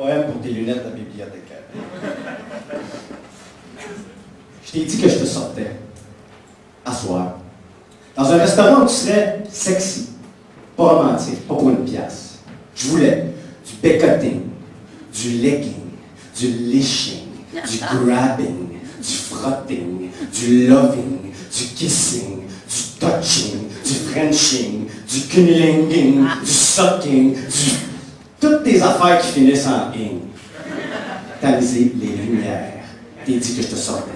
Poème pour tes lunettes de bibliothécaire. Je t'ai dit que je te sortais. À soir. Dans un restaurant où tu serais sexy. Pas romantique, pas pour une pièce. Je voulais du bécoting, du legging, du lishing, du grabbing, du frotting, du loving, du kissing, du touching, du frenching, du cunnilinguing, du sucking, du... Toutes tes affaires qui finissent en ing. Tamiser les lumières. T'es dit que je te sortais.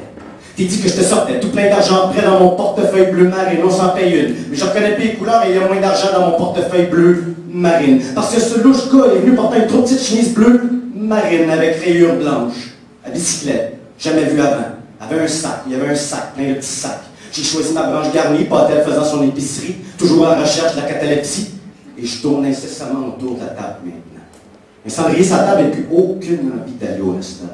T'es dit que je te sortais tout plein d'argent prêt dans mon portefeuille bleu marine, on s'en paye une. Mais je reconnais pas les couleurs et il y a moins d'argent dans mon portefeuille bleu marine. Parce que ce louche gars est venu porter une trop petite chemise bleue marine avec rayures blanches. À bicyclette, jamais vu avant. Avait un sac, il y avait un sac, plein de petits sacs. J'ai choisi ma branche garnie, pas-elle faisant son épicerie, toujours en recherche de la catalepsie. Et je tourne incessamment autour de la table maintenant. Un cendrier sa table et plus aucune envie d'aller au restaurant.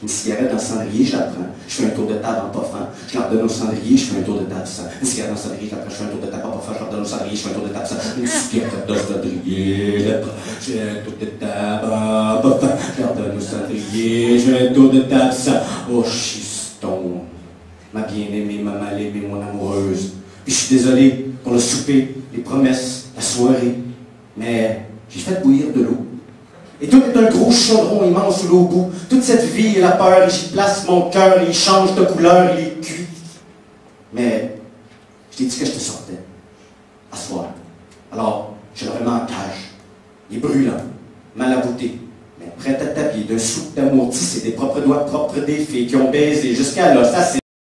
Une cigarette dans le cendrier, je la. Je fais un tour de table en puffant. Je leur donne au cendrier, je fais un tour de table sans. Une cigarette dans cendrier, je la. Je fais un tour de table en puffant. Je leur donne au cendrier, je fais un tour de table sans. Une cigarette dans cendrier, je. Je fais un tour de table en puffant. Je donne au cendrier, je fais un tour de table sans. Oh, chiston. Ma bien-aimée, ma mal-aimée, mon amoureuse. Puis je suis désolé pour le souper, les promesses, soirée. Mais j'ai fait bouillir de l'eau. Et tout est un gros chaudron immense sous l'eau bout. Toute cette vie et la peur, j'y place mon cœur, il change de couleur, il est cuit. Mais je t'ai dit que je te sortais. À soir. Alors, je le remets en cage. Il est brûlant, mal abouté, mais prêt à t'habiller d'un soupe d'amour tissé des propres doigts propres des qui ont baisé jusqu'à c'est